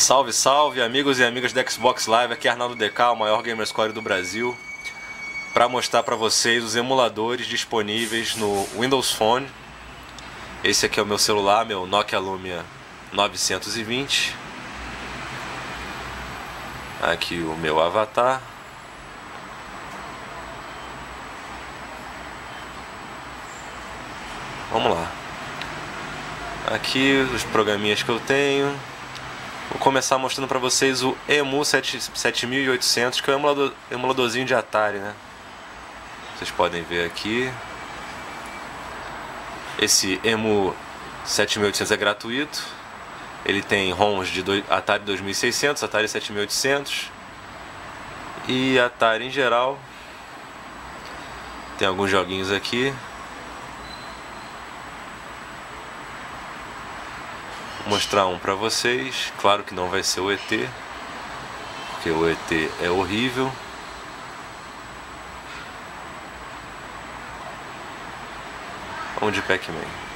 Salve, salve, amigos e amigas da Xbox Live. Aqui é Arnaldo DK, o maior gamerscore do Brasil, para mostrar para vocês os emuladores disponíveis no Windows Phone. Esse aqui é o meu celular, meu Nokia Lumia 920. Aqui o meu avatar. Vamos lá. Aqui os programinhas que eu tenho. Vou começar mostrando para vocês o EMU 7800, que é um emulador, emuladorzinho de Atari, né? Vocês podem ver aqui. Esse EMU 7800 é gratuito. Ele tem ROMs de Atari 2600, Atari 7800 e Atari em geral. Tem alguns joguinhos aqui. Mostrar um para vocês. Claro que não vai ser o ET, porque o ET é horrível. Vamos de Pac-Man.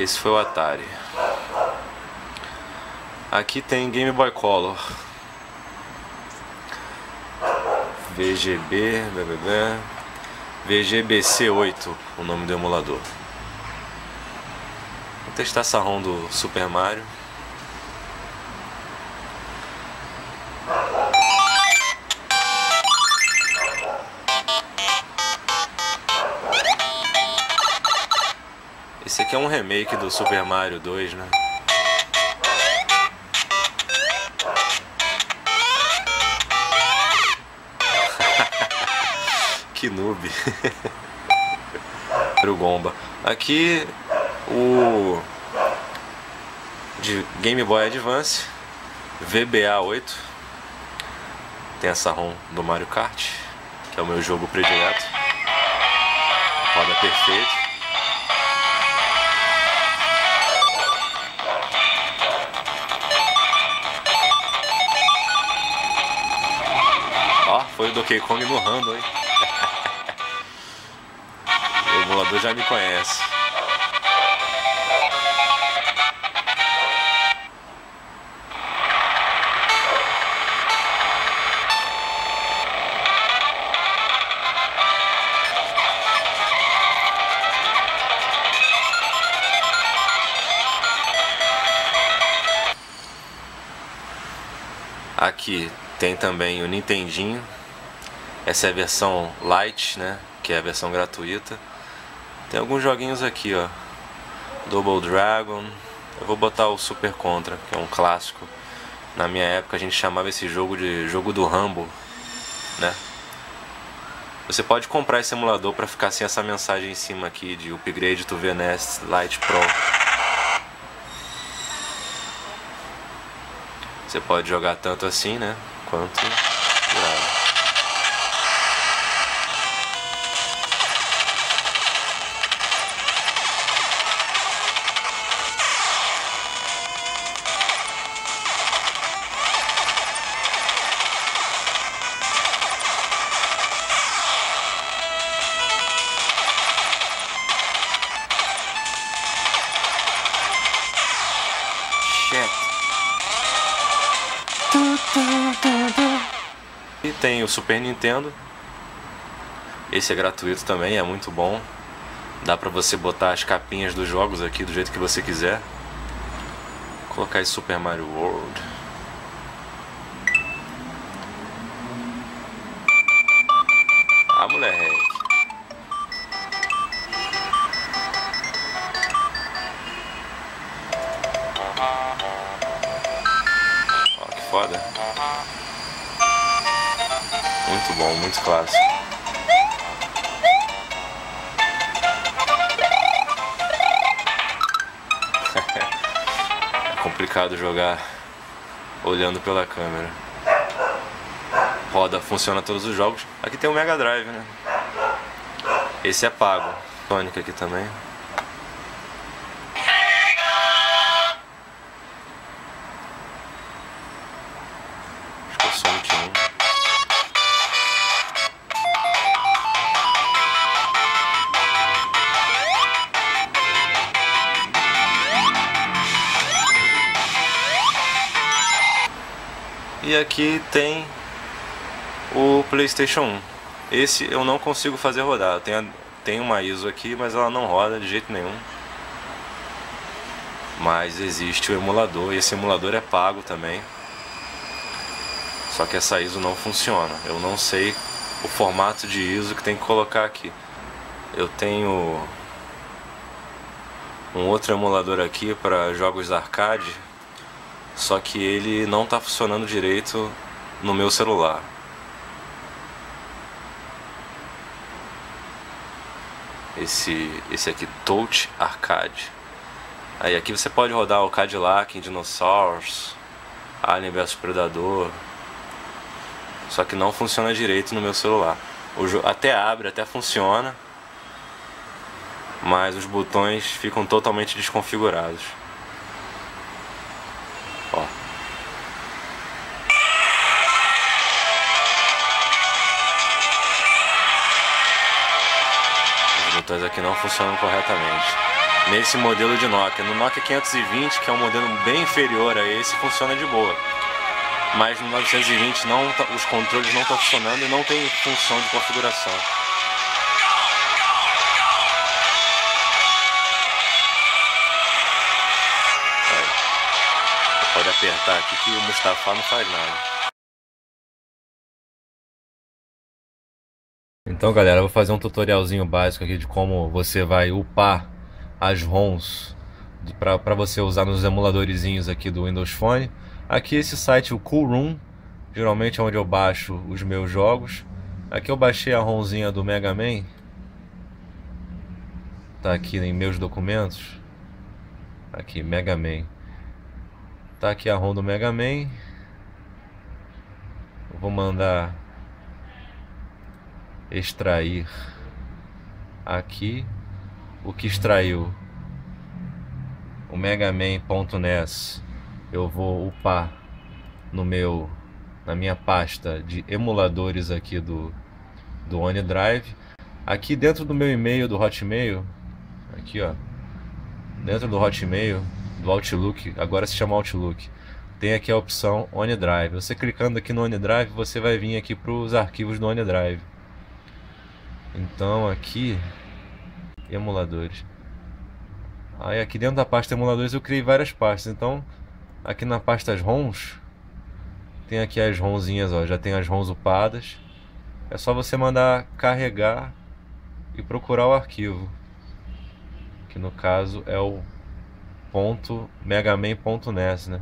Esse foi o Atari. Aqui tem Game Boy Color. VGB, BBB, VGBC8, o nome do emulador. Vou testar essa ROM do Super Mario. Aqui é um remake do Super Mario 2, né? que noob. o Gomba. Aqui o de Game Boy Advance VBA 8. Tem essa ROM do Mario Kart, que é o meu jogo predileto. Roda perfeito. Foi o Donkey Kong no Rando, hein? o emulador já me conhece. Aqui tem também o Nintendinho essa é a versão light, né? Que é a versão gratuita. Tem alguns joguinhos aqui, ó. Double Dragon. Eu vou botar o Super Contra, que é um clássico. Na minha época a gente chamava esse jogo de jogo do Rambo, né? Você pode comprar esse emulador para ficar sem essa mensagem em cima aqui de upgrade to VNS Lite Pro. Você pode jogar tanto assim, né? Quanto Super Nintendo. Esse é gratuito também, é muito bom. Dá pra você botar as capinhas dos jogos aqui do jeito que você quiser. Vou colocar esse Super Mario World. Ah, moleque. foda. Muito bom, muito clássico. é complicado jogar olhando pela câmera. Roda, funciona todos os jogos. Aqui tem o Mega Drive, né? Esse é pago. Tônica aqui também. E aqui tem o Playstation 1. Esse eu não consigo fazer rodar. Tem, tem uma ISO aqui, mas ela não roda de jeito nenhum. Mas existe o emulador, e esse emulador é pago também. Só que essa ISO não funciona. Eu não sei o formato de ISO que tem que colocar aqui. Eu tenho um outro emulador aqui para jogos arcade só que ele não está funcionando direito no meu celular. Esse, esse aqui, Touch Arcade. Aí aqui você pode rodar o Cadillac, Dinosaurs, Alien vs Predador. Só que não funciona direito no meu celular. O até abre, até funciona, mas os botões ficam totalmente desconfigurados. Botões aqui não funcionam corretamente. Nesse modelo de Nokia. No Nokia 520, que é um modelo bem inferior a esse, funciona de boa. Mas no 920 não, tá, os controles não estão funcionando e não tem função de configuração. Pode apertar aqui que o Mustafa não faz nada. Então galera, eu vou fazer um tutorialzinho básico aqui de como você vai upar as ROMs para você usar nos emuladorzinhos aqui do Windows Phone. Aqui esse site, o Cool Room, geralmente é onde eu baixo os meus jogos. Aqui eu baixei a ROMzinha do Mega Man. Tá aqui em meus documentos. Aqui, Mega Man. Tá aqui a ROM do Mega Man. vou mandar extrair aqui o que extraiu o Mega Man.nes eu vou upar no meu na minha pasta de emuladores aqui do do OneDrive aqui dentro do meu e-mail do Hotmail aqui ó dentro do Hotmail do Outlook, agora se chama Outlook. Tem aqui a opção OneDrive. Você clicando aqui no OneDrive, você vai vir aqui para os arquivos do OneDrive. Então aqui, emuladores. Aí aqui dentro da pasta emuladores eu criei várias pastas. Então aqui na pasta as ROMs, tem aqui as ROMzinhas, ó, já tem as ROMs upadas. É só você mandar carregar e procurar o arquivo. Que no caso é o .megaman.nes, né?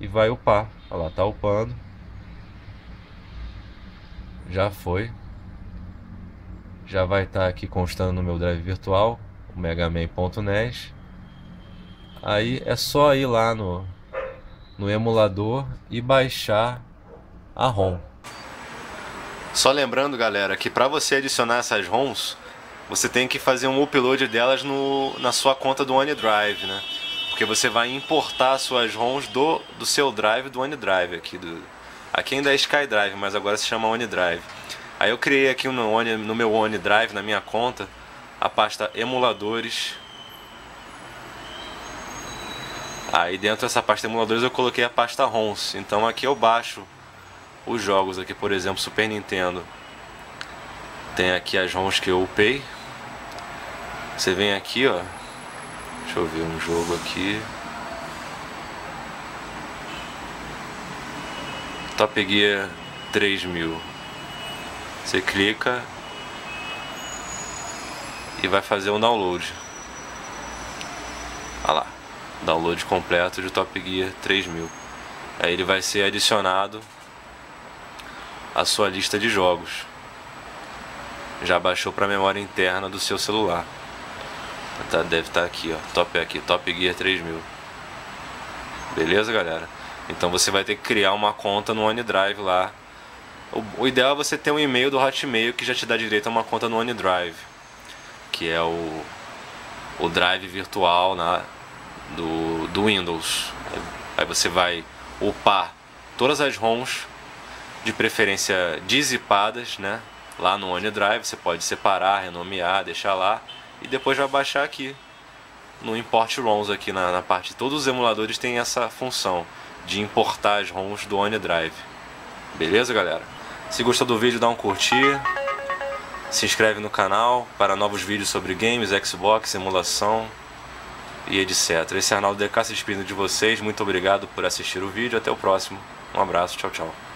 E vai upar. Olha lá, tá upando. Já foi. Já vai estar tá aqui constando no meu drive virtual, o megaman.nes. Aí é só ir lá no, no emulador e baixar a ROM. Só lembrando, galera, que para você adicionar essas ROMs, você tem que fazer um upload delas no, na sua conta do OneDrive, né? Porque você vai importar suas ROMs do, do seu drive do OneDrive aqui do aqui ainda é SkyDrive, mas agora se chama OneDrive. Aí eu criei aqui no, One, no meu OneDrive, na minha conta, a pasta emuladores. Aí dentro dessa pasta emuladores eu coloquei a pasta ROMs. Então aqui eu baixo os jogos aqui, por exemplo, Super Nintendo. Tem aqui as ROMs que eu upei, você vem aqui, ó. Deixa eu ver um jogo aqui. Top Gear 3000. Você clica e vai fazer um download. Olha lá, download completo de Top Gear 3000. Aí ele vai ser adicionado à sua lista de jogos. Já baixou para a memória interna do seu celular. Tá, deve estar tá aqui, ó. Top aqui, Top Gear 3000. Beleza, galera? Então você vai ter que criar uma conta no OneDrive lá O, o ideal é você ter um e-mail do Hotmail que já te dá direito a uma conta no OneDrive, que é o, o drive virtual na, do, do Windows. Aí você vai upar todas as ROMs, de preferência dizipadas, né? Lá no OneDrive, você pode separar, renomear, deixar lá e depois vai baixar aqui no import ROMs aqui na, na parte. Todos os emuladores têm essa função de importar as ROMs do OneDrive. Beleza, galera? Se gostou do vídeo, dá um curtir. Se inscreve no canal para novos vídeos sobre games, Xbox, emulação e etc. Esse é Arnaldo DK se despedindo de vocês. Muito obrigado por assistir o vídeo. Até o próximo. Um abraço. Tchau, tchau.